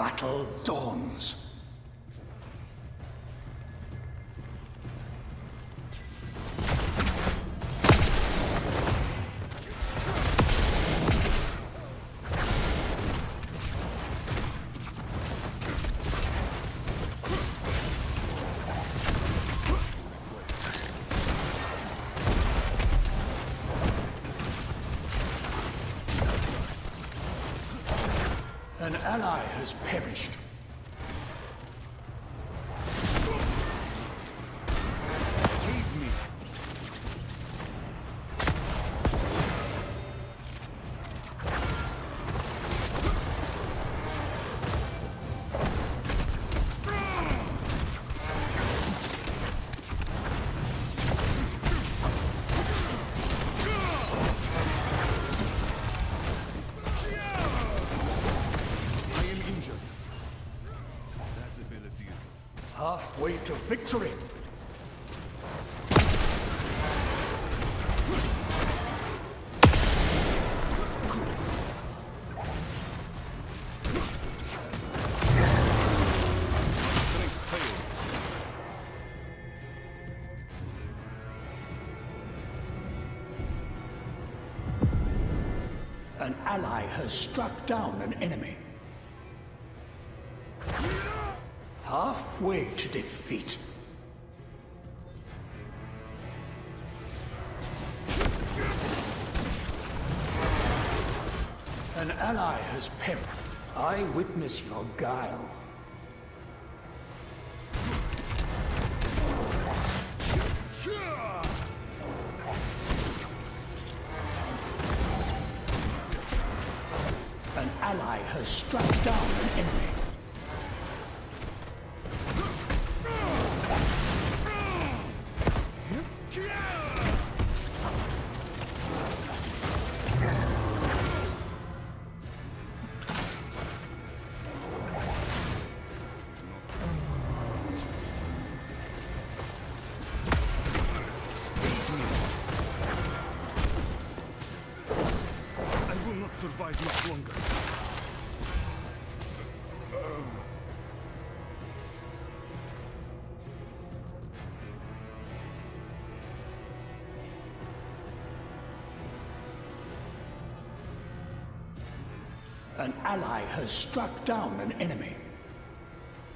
battle dawns. Ally has perished. Halfway to victory. An ally has struck down an enemy. Halfway to defeat. An ally has perished. I witness your guile. An ally has struck down an enemy. An ally has struck down an enemy.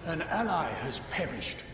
An ally has perished.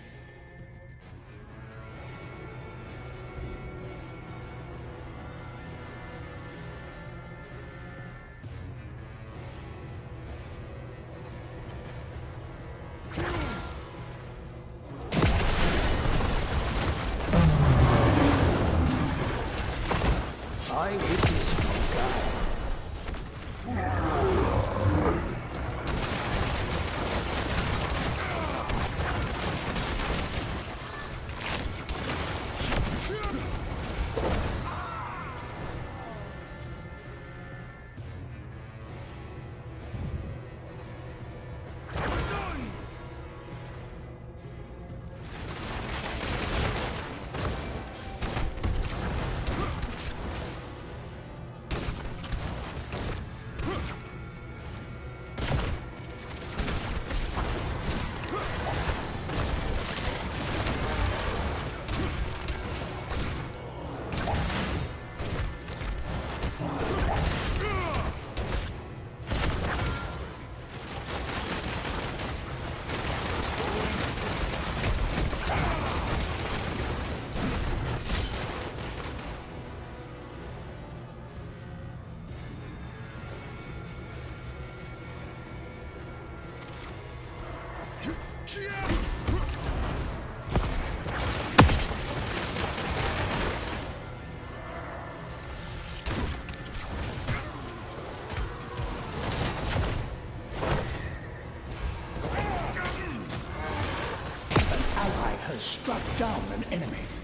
Struck down an enemy.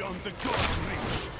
Beyond the god's reach.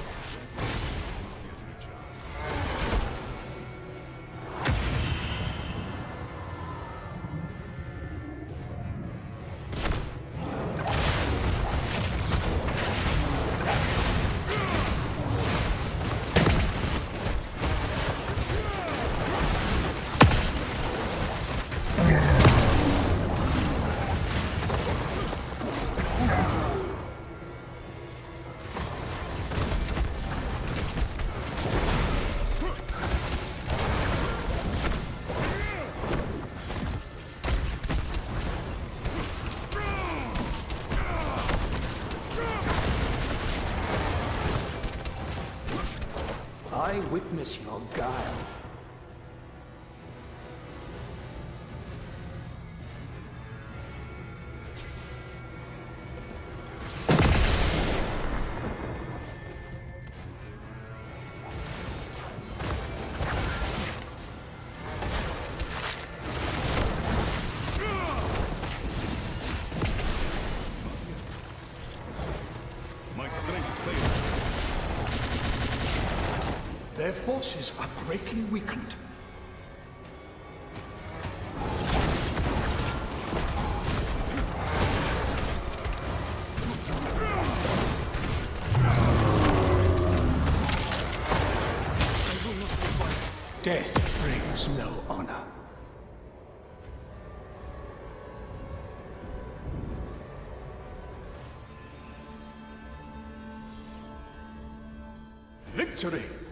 I witness your guile. Their forces are greatly weakened. Death brings no honor. Victory!